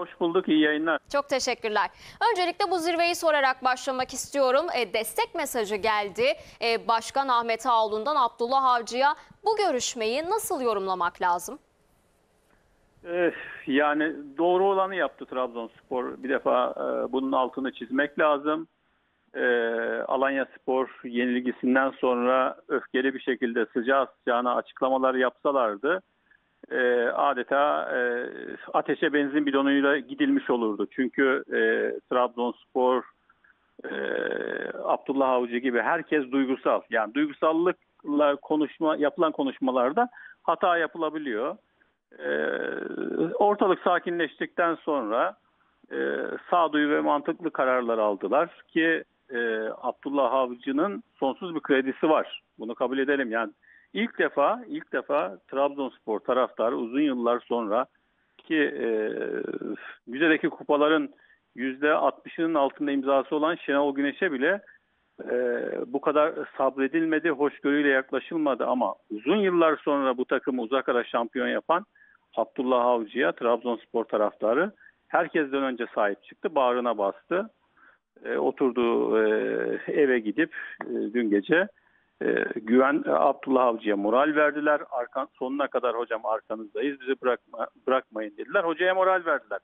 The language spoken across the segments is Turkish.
Hoş bulduk, iyi yayınlar. Çok teşekkürler. Öncelikle bu zirveyi sorarak başlamak istiyorum. E, destek mesajı geldi. E, Başkan Ahmet Ağoğlu'ndan Abdullah Avcı'ya bu görüşmeyi nasıl yorumlamak lazım? Ee, yani doğru olanı yaptı Trabzonspor. Bir defa e, bunun altını çizmek lazım. E, Alanya Spor yenilgisinden sonra öfkeli bir şekilde sıcağı sıcağına açıklamalar yapsalardı e, adeta e, ateşe benzin bidonuyla gidilmiş olurdu. Çünkü e, Trabzonspor, e, Abdullah Avcı gibi herkes duygusal. Yani duygusallıkla konuşma yapılan konuşmalarda hata yapılabiliyor. E, ortalık sakinleştikten sonra e, sağduyu ve mantıklı kararlar aldılar ki e, Abdullah Avcı'nın sonsuz bir kredisi var. Bunu kabul edelim. Yani İlk defa ilk defa Trabzonspor taraftarı uzun yıllar sonra ki e, müzedeki kupaların %60'ının altında imzası olan Şenol Güneş'e bile e, bu kadar sabredilmedi, hoşgörüyle yaklaşılmadı ama uzun yıllar sonra bu takımı uzak ara şampiyon yapan Abdullah Avcı'ya Trabzonspor taraftarı herkesten önce sahip çıktı, bağrına bastı. E, oturduğu e, eve gidip e, dün gece e, güven e, Abdullah Avcı'ya moral verdiler. Arkan sonuna kadar hocam arkanızdayız. Bizi bırakma, bırakmayın dediler. Hocaya moral verdiler.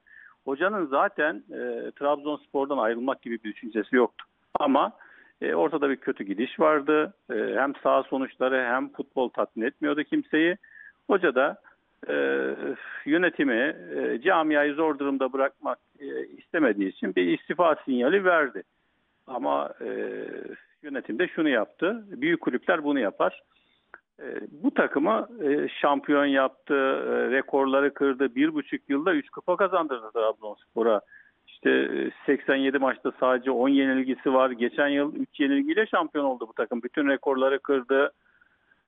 Hocanın zaten e, Trabzonspor'dan ayrılmak gibi bir düşüncesi yoktu. Ama e, ortada bir kötü gidiş vardı. E, hem sağ sonuçları hem futbol tatmin etmiyordu kimseyi. Hoca da e, yönetimi, e, camiayı zor durumda bırakmak e, istemediği için bir istifa sinyali verdi. Ama e, yönetim de şunu yaptı. Büyük kulüpler bunu yapar. E, bu takımı e, şampiyon yaptı, e, rekorları kırdı. Bir buçuk yılda üç kupa kazandırdı Trabzonspor'a. İşte 87 maçta sadece 10 yenilgisi var. Geçen yıl 3 yenilgiyle şampiyon oldu bu takım. Bütün rekorları kırdı.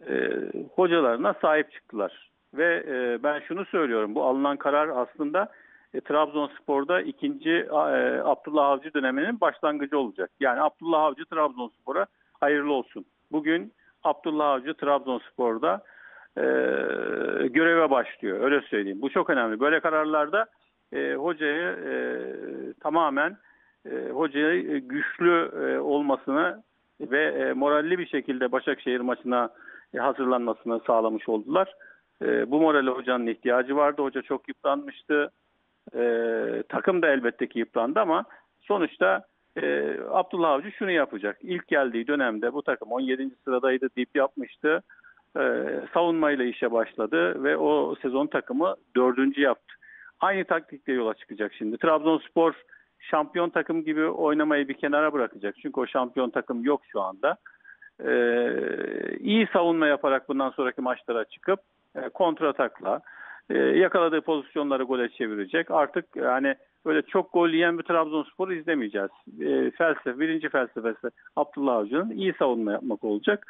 E, hocalarına sahip çıktılar. Ve e, ben şunu söylüyorum. Bu alınan karar aslında e, Trabzonspor'da ikinci e, Abdullah Avcı döneminin başlangıcı olacak. Yani Abdullah Avcı Trabzonspor'a hayırlı olsun. Bugün Abdullah Avcı Trabzonspor'da e, göreve başlıyor. Öyle söyleyeyim. Bu çok önemli. Böyle kararlarda e, hocayı e, tamamen e, hocayı güçlü e, olmasını ve e, moralli bir şekilde Başakşehir maçına e, hazırlanmasını sağlamış oldular. E, bu morale hocanın ihtiyacı vardı. Hoca çok yıpranmıştı. E, takım da elbette ki yıprandı ama sonuçta e, Abdullah Avcı şunu yapacak. İlk geldiği dönemde bu takım 17. sıradaydı dip yapmıştı. E, savunmayla işe başladı ve o sezon takımı dördüncü yaptı. Aynı taktikle yola çıkacak şimdi. Trabzonspor şampiyon takım gibi oynamayı bir kenara bırakacak. Çünkü o şampiyon takım yok şu anda. Ee, iyi savunma yaparak bundan sonraki maçlara çıkıp e, kontratakla e, yakaladığı pozisyonları gole çevirecek. Artık yani böyle çok gol yiyen bir Trabzonspor izlemeyeceğiz. E, felsefe, birinci felsefesi Abdullah Avcı'nın iyi savunma yapmak olacak.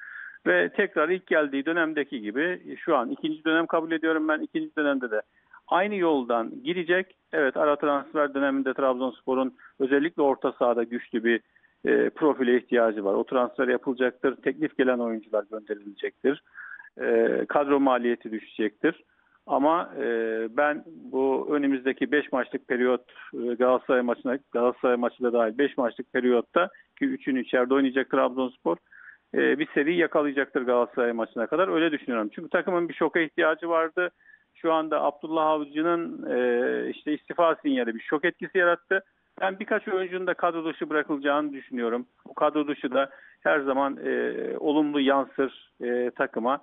Ve tekrar ilk geldiği dönemdeki gibi şu an ikinci dönem kabul ediyorum ben ikinci dönemde de aynı yoldan gidecek. Evet ara transfer döneminde Trabzonspor'un özellikle orta sahada güçlü bir e, profile ihtiyacı var. O transfer yapılacaktır. Teklif gelen oyuncular gönderilecektir. E, kadro maliyeti düşecektir. Ama e, ben bu önümüzdeki 5 maçlık periyot e, Galatasaray maçına Galatasaray maçı da dahil 5 maçlık periyotta ki 3'ünü içeride oynayacak Trabzonspor e, bir seri yakalayacaktır Galatasaray maçına kadar. Öyle düşünüyorum. Çünkü takımın bir şoka ihtiyacı vardı. Şu anda Abdullah Avcı'nın e, işte istifa sinyali bir şok etkisi yarattı. Ben birkaç oyuncunun da kadro dışı bırakılacağını düşünüyorum. Bu kadro dışı da her zaman e, olumlu yansır e, takıma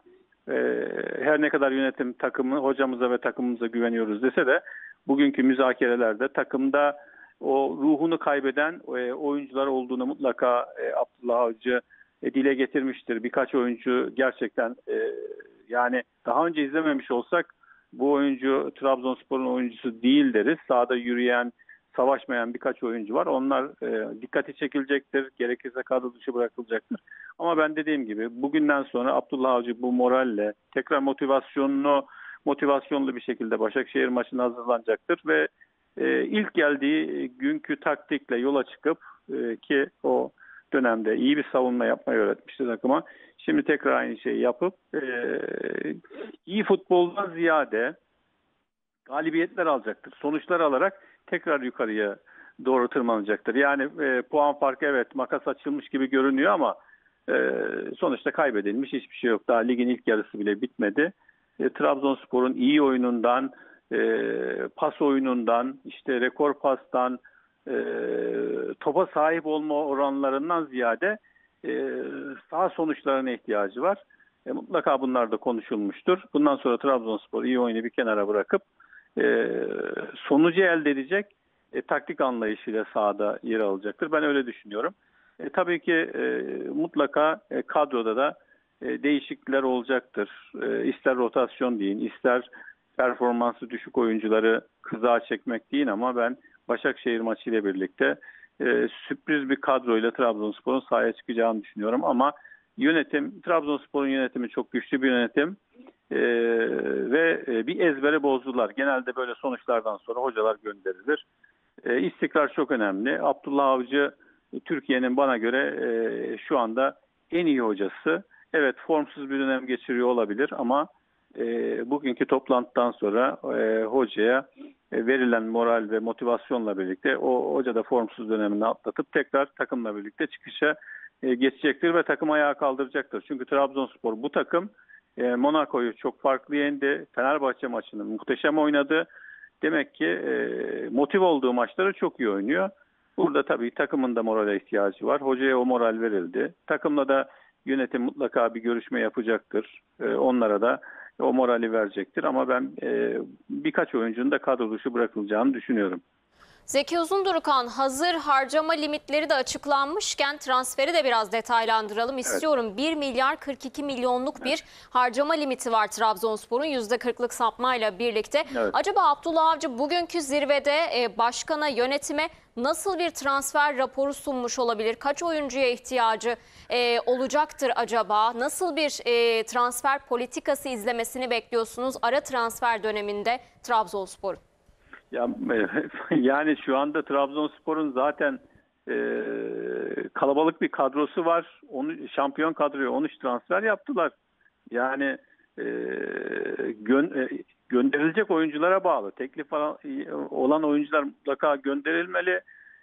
her ne kadar yönetim takımı hocamıza ve takımımıza güveniyoruz dese de bugünkü müzakerelerde takımda o ruhunu kaybeden e, oyuncular olduğunu mutlaka e, Abdullah Avcı e, dile getirmiştir. Birkaç oyuncu gerçekten yani daha önce izlememiş olsak bu oyuncu Trabzonspor'un oyuncusu değil deriz. Sahada yürüyen, savaşmayan birkaç oyuncu var. Onlar e, dikkati çekilecektir. Gerekirse kadro dışı bırakılacaktır. Ama ben dediğim gibi bugünden sonra Abdullah Avcı bu moralle tekrar motivasyonunu motivasyonlu bir şekilde Başakşehir maçına hazırlanacaktır ve e, ilk geldiği günkü taktikle yola çıkıp e, ki o dönemde iyi bir savunma yapmayı öğretmişti takıma. Şimdi tekrar aynı şeyi yapıp e, iyi futboldan ziyade galibiyetler alacaktır. Sonuçlar alarak tekrar yukarıya doğru tırmanacaktır. Yani e, puan farkı evet makas açılmış gibi görünüyor ama e, sonuçta kaybedilmiş hiçbir şey yok. Daha ligin ilk yarısı bile bitmedi. E, Trabzonspor'un iyi oyunundan, e, pas oyunundan, işte rekor pastan, e, topa sahip olma oranlarından ziyade e, sağ sonuçlarına ihtiyacı var. E, mutlaka bunlar da konuşulmuştur. Bundan sonra Trabzonspor iyi oyunu bir kenara bırakıp e, sonucu elde edecek e, taktik anlayışıyla sahada yer alacaktır. Ben öyle düşünüyorum. E, tabii ki e, mutlaka e, kadroda da e, değişiklikler olacaktır. E, ister rotasyon deyin, ister performansı düşük oyuncuları kızağa çekmek deyin ama ben Başakşehir maçıyla birlikte e, sürpriz bir kadroyla Trabzonspor'un sahaya çıkacağını düşünüyorum ama yönetim, Trabzonspor'un yönetimi çok güçlü bir yönetim e, ve e, bir ezbere bozdular. Genelde böyle sonuçlardan sonra hocalar gönderilir. E, istikrar çok önemli. Abdullah Avcı Türkiye'nin bana göre e, şu anda en iyi hocası. Evet formsuz bir dönem geçiriyor olabilir ama e, bugünkü toplantıdan sonra e, hocaya e, verilen moral ve motivasyonla birlikte o hoca da formsuz dönemini atlatıp tekrar takımla birlikte çıkışa e, geçecektir ve takım ayağa kaldıracaktır. Çünkü Trabzonspor bu takım e, Monaco'yu çok farklı yendi. Fenerbahçe maçını muhteşem oynadı. Demek ki e, motiv olduğu maçları çok iyi oynuyor. Burada tabii takımın da morale ihtiyacı var. Hocaya o moral verildi. Takımla da yönetim mutlaka bir görüşme yapacaktır. E, onlara da o morali verecektir. Ama ben e, birkaç oyuncunun da kadro dışı bırakılacağını düşünüyorum. Zeki Uzundurukan hazır harcama limitleri de açıklanmışken transferi de biraz detaylandıralım istiyorum. Evet. 1 milyar 42 milyonluk evet. bir harcama limiti var Trabzonspor'un %40'lık sapmayla birlikte. Evet. Acaba Abdullah Avcı bugünkü zirvede e, başkana, yönetime nasıl bir transfer raporu sunmuş olabilir? Kaç oyuncuya ihtiyacı e, olacaktır acaba? Nasıl bir e, transfer politikası izlemesini bekliyorsunuz ara transfer döneminde Trabzonspor'un? Ya, yani şu anda Trabzonspor'un zaten e, kalabalık bir kadrosu var. Onu şampiyon kadroya 13 transfer yaptılar. Yani e, gön, e, gönderilecek oyunculara bağlı. Teklif olan oyuncular mutlaka gönderilmeli.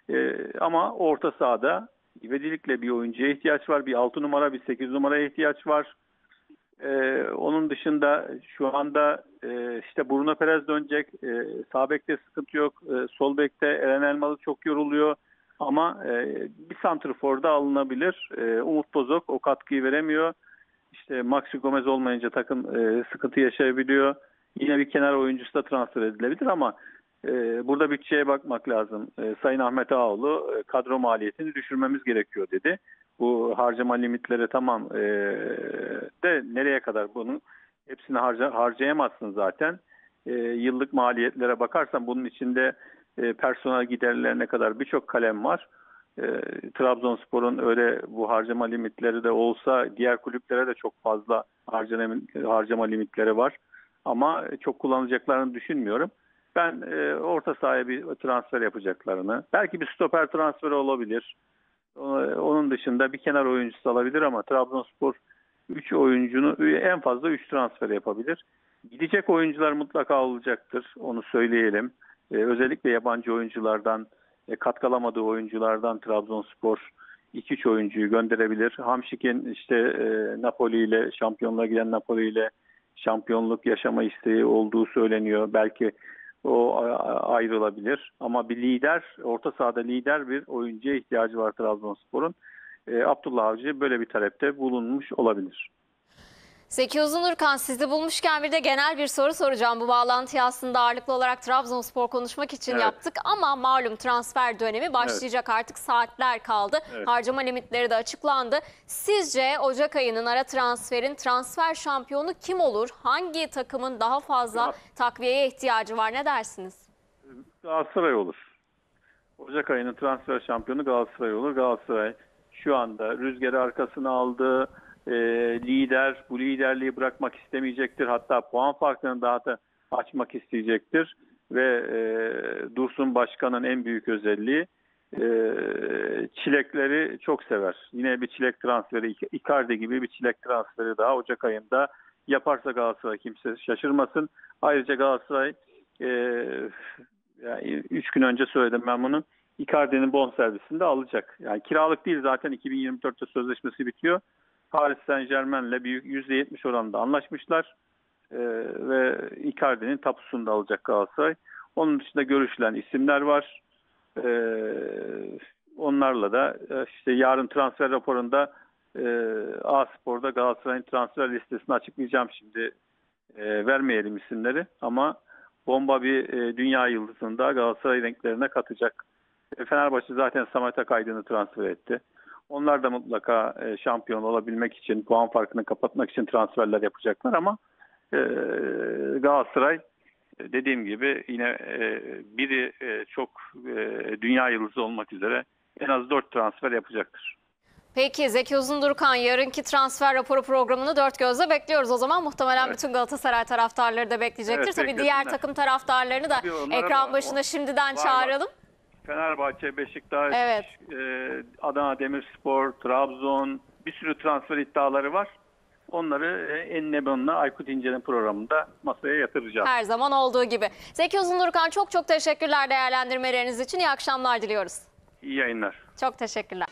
E, ama orta sahada ivedilikle bir oyuncuya ihtiyaç var. Bir 6 numara, bir 8 numaraya ihtiyaç var. Ee, onun dışında şu anda e, işte Bruno Perez dönecek. E, sağ bekte sıkıntı yok. E, sol bekte Eren Elmalı çok yoruluyor. Ama e, bir santrforda alınabilir. E, Umut Bozok o katkıyı veremiyor. İşte Maxi Gomez olmayınca takım e, sıkıntı yaşayabiliyor. Yine bir kenar oyuncusu da transfer edilebilir ama e, burada bütçeye bakmak lazım. E, Sayın Ahmet Ağoğlu e, kadro maliyetini düşürmemiz gerekiyor dedi. Bu harcama limitleri tamam e, de nereye kadar bunu hepsini harca, harcayamazsın zaten. E, yıllık maliyetlere bakarsan bunun içinde e, personel giderlerine kadar birçok kalem var. E, Trabzonspor'un öyle bu harcama limitleri de olsa diğer kulüplere de çok fazla harcama, harcama limitleri var. Ama çok kullanacaklarını düşünmüyorum. Ben e, orta sahaya bir transfer yapacaklarını, belki bir stoper transferi olabilir. Onun dışında bir kenar oyuncusu alabilir ama Trabzonspor 3 oyuncunu en fazla 3 transfer yapabilir. Gidecek oyuncular mutlaka olacaktır. Onu söyleyelim. Ee, özellikle yabancı oyunculardan, e, katkılamadığı oyunculardan Trabzonspor 2-3 oyuncuyu gönderebilir. Hamşik'in işte e, Napoli ile şampiyonluğa giden Napoli ile şampiyonluk yaşama isteği olduğu söyleniyor. Belki o ayrılabilir. Ama bir lider, orta sahada lider bir oyuncuya ihtiyacı var Trabzonspor'un. E, Abdullah Avcı böyle bir talepte bulunmuş olabilir. Zeki Uzunurkan sizi bulmuşken bir de genel bir soru soracağım. Bu bağlantıyı aslında ağırlıklı olarak Trabzonspor konuşmak için evet. yaptık ama malum transfer dönemi başlayacak evet. artık saatler kaldı. Evet. Harcama limitleri de açıklandı. Sizce Ocak ayının ara transferin transfer şampiyonu kim olur? Hangi takımın daha fazla ya. takviyeye ihtiyacı var ne dersiniz? Galatasaray olur. Ocak ayının transfer şampiyonu Galatasaray olur. Galatasaray şu anda rüzgarı arkasına aldı e, lider bu liderliği bırakmak istemeyecektir. Hatta puan farkını daha da açmak isteyecektir. Ve e, Dursun Başkan'ın en büyük özelliği e, çilekleri çok sever. Yine bir çilek transferi, Icardi gibi bir çilek transferi daha Ocak ayında yaparsa Galatasaray kimse şaşırmasın. Ayrıca Galatasaray e, Yani üç gün önce söyledim ben bunu. Icardi'nin bonservisini de alacak. Yani kiralık değil zaten 2024'te sözleşmesi bitiyor. Paris Saint Germain'le bir %70 oranında anlaşmışlar. Ee, ve Icardi'nin tapusunu da alacak Galatasaray. Onun dışında görüşülen isimler var. Ee, onlarla da e, işte yarın transfer raporunda e, A Spor'da Galatasaray'ın transfer listesini açıklayacağım şimdi. E, vermeyelim isimleri ama bomba bir e, dünya yıldızını da Galatasaray renklerine katacak. E, Fenerbahçe zaten Samet Akaydın'ı transfer etti. Onlar da mutlaka e, şampiyon olabilmek için, puan farkını kapatmak için transferler yapacaklar ama e, Galatasaray e, dediğim gibi yine e, biri e, çok e, dünya yıldızı olmak üzere en az 4 transfer yapacaktır. Peki Zeki Uzundurkan yarınki transfer raporu programını dört gözle bekliyoruz. O zaman muhtemelen Evet. bütün Galatasaray taraftarları da bekleyecektir. Evet, Tabii diğer takım taraftarlarını da Tabii ekran da- başına şimdiden var, var. çağıralım. Fenerbahçe, Beşiktaş, Evet. Adana Demirspor, Trabzon bir sürü transfer iddiaları var. Onları e, enine bonuna Aykut İnce'nin programında masaya yatıracağız. Her zaman olduğu gibi. Zeki Uzundurkan çok çok teşekkürler değerlendirmeleriniz için. İyi akşamlar diliyoruz. İyi yayınlar. Çok teşekkürler.